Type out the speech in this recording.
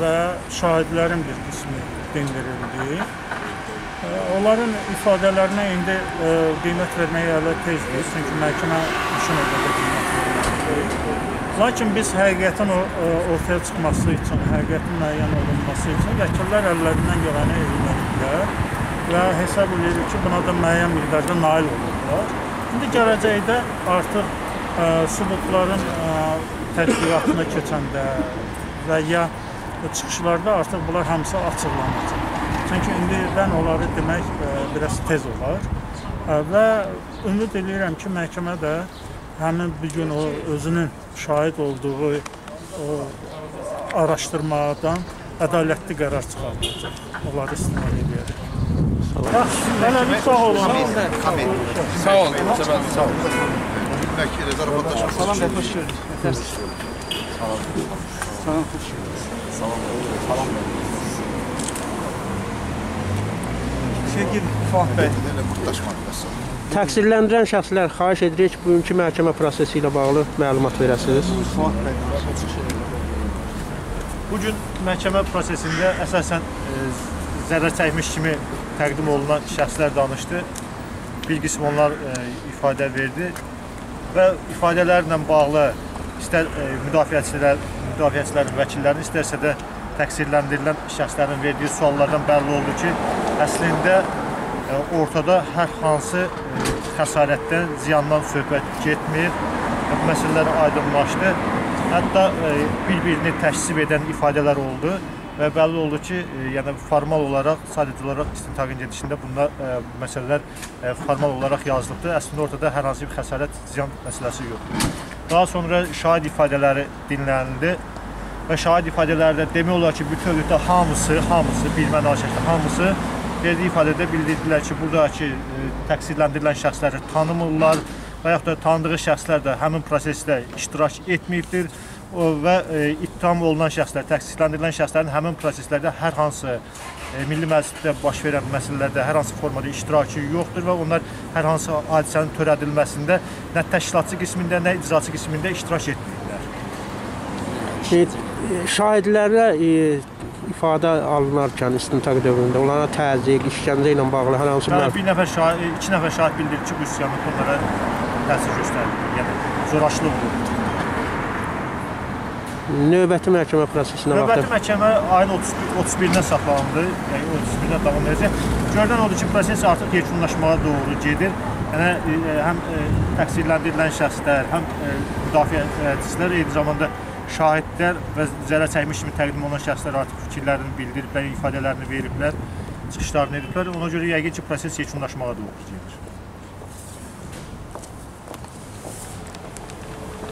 və şahidlərin bir qismi dindirildi. E, Onların ifadələrinə indi e, qiymət verməyə hələ tezdir, çünki məhkəmə işin orada qiymət verməlidir. Lakin biz həqiqətin e, ortaya çıxması üçün, həqiqətin müəyyən olunması üçün vəkillər əllərindən gələni edilməlidirlər və hesab edirik ki, buna da müəyyən miqdarda nail olurlar. İndi gələcəkdə artıq ə, sübutların ə, tədqiqatına keçəndə və ya çıxışlarda artıq bunlar hamısı açıqlanacaq. Çünki indidən onları demək ə, biraz tez olar Ə, və ümid edirəm ki, məhkəmə də həmin bir gün o özünün şahid olduğu o araşdırmadan ədalətli qərar çıxardacaq. Onları istifadə edərək. Yaxşı, hələlik sağ olun. Sağ olun. Sağ olun. Belki de röportaj Salam bəy, xoş gördük. Nətərsiniz? Salam, xoş gördük. Sevgili Fuat bəy, Böyle kurtlaşma mesela. Təqsirləndirən şəxslər xahiş edirik bugünkü məhkəmə prosesi ilə bağlı məlumat verəsiniz. Bu gün məhkəmə prosesində əsasən e, zərər çəkmiş kimi təqdim olunan şəxslər danışdı. Bir qism onlar e, ifadə verdi və ifadələrlə bağlı istər e, müdafiəçilər, müdafiəçilərin vəkillərin istərsə də təqsirləndirilən şəxslərin verdiyi suallardan bəlli oldu ki, əslində e, ortada hər hansı e, xəsarətdən, ziyandan söhbət getmir. Məsələlər aydınlaşdı. Hətta e, bir-birini təşsib edən ifadələr oldu və bəlli oldu ki, yəni formal olaraq, sadəcə olaraq istintaqın gedişində bunlar e, məsələlər e, formal olaraq yazılıbdır. Əslində ortada hər hansı bir xəsarət, ziyan məsələsi yoxdur. Daha sonra şahid ifadələri dinlənildi və şahid ifadələrdə demək olar ki, bütövlükdə hamısı, hamısı bilməli şəkildə hamısı verdiyi ifadədə bildirdilər ki, buradakı e, təqsirləndirilən şəxsləri tanımırlar və yaxud da tanıdığı şəxslər də həmin prosesdə iştirak etməyibdir və e, ittiham olunan şəxslər, təqsirləndirilən şəxslərin həmin proseslərdə hər hansı e, Milli Məclisdə baş verən məsələlərdə hər hansı formada iştirakı yoxdur və onlar hər hansı hadisənin törədilməsində nə təşkilatçı qismində, nə icraçı qismində iştirak etmirlər. E, Şahidlərə ifadə alınarkən istintaq dövründə onlara təzyiq, işgəncə ilə bağlı hər hansı məlumat bir nəfər şahid, iki nəfər şahid bildirir ki, bu üsyanın onlara təsir göstərir. Yəni zorakılıq olur. Növbəti məhkəmə prosesinə Növbəti vaxtı məhkəmə ayın 30 31-nə saxlanıldı. Yəni 31-nə davam edəcək. Görünən odur ki, proses artıq yekunlaşmağa doğru gedir. Yəni e, həm e, təqsirləndirilən şəxslər, həm e, müdafiəçilər eyni zamanda şahidlər və zərər çəkmiş kimi təqdim olunan şəxslər artıq fikirlərini bildiriblər, ifadələrini veriblər, çıxışlarını ediblər. Ona görə yəqin ki, proses yekunlaşmağa doğru gedir.